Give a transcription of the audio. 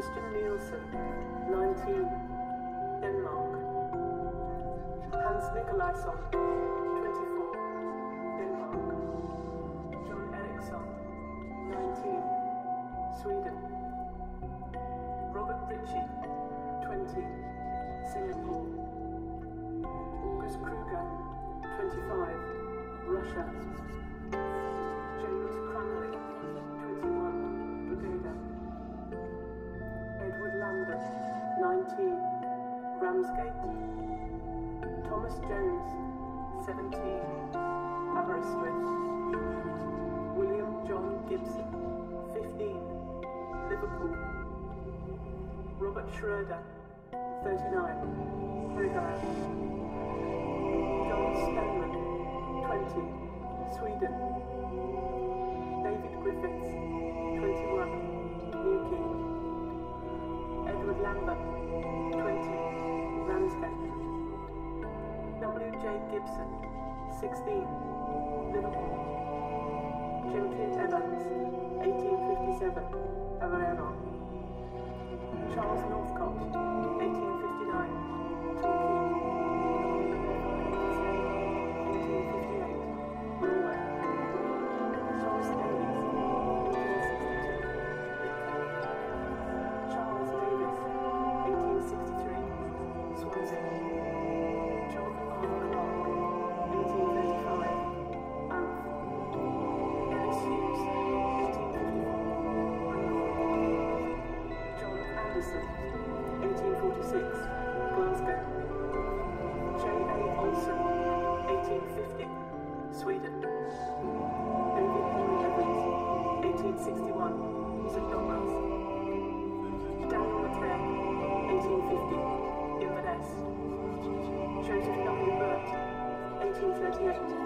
Christian Nielsen, 19, Denmark. Hans Nikolaisson, 24, Denmark. John Eriksson, 19, Sweden. Robert Ritchie, 20, Singapore. August Kruger, 25, Russia. Schroeder, 39, Helgoland. John Stoneman, 20, Sweden. David Griffiths, 21, Newquay. Edward Lambert, 20, Ramsgate. W.J. Gibson, 16, Liverpool. Jenkins Evans, 1857, Aberaeron. Charles Northcott, 18 6, Glasgow. J.A. Olsen, 1850, Sweden. David Henry Evans, 1861, St. Albans. Dan McKay, 1850, Inverness. Joseph W. Burt, 1838.